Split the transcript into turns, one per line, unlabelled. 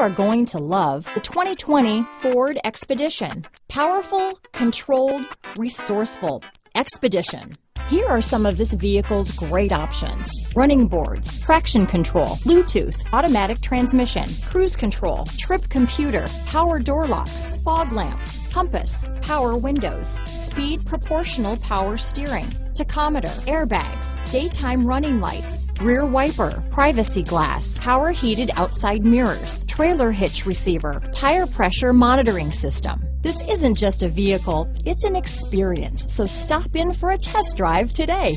are going to love the 2020 Ford Expedition. Powerful, controlled, resourceful. Expedition. Here are some of this vehicle's great options. Running boards, traction control, Bluetooth, automatic transmission, cruise control, trip computer, power door locks, fog lamps, compass, power windows, speed proportional power steering, tachometer, airbags, daytime running lights, rear wiper, privacy glass, power heated outside mirrors, trailer hitch receiver, tire pressure monitoring system. This isn't just a vehicle, it's an experience. So stop in for a test drive today.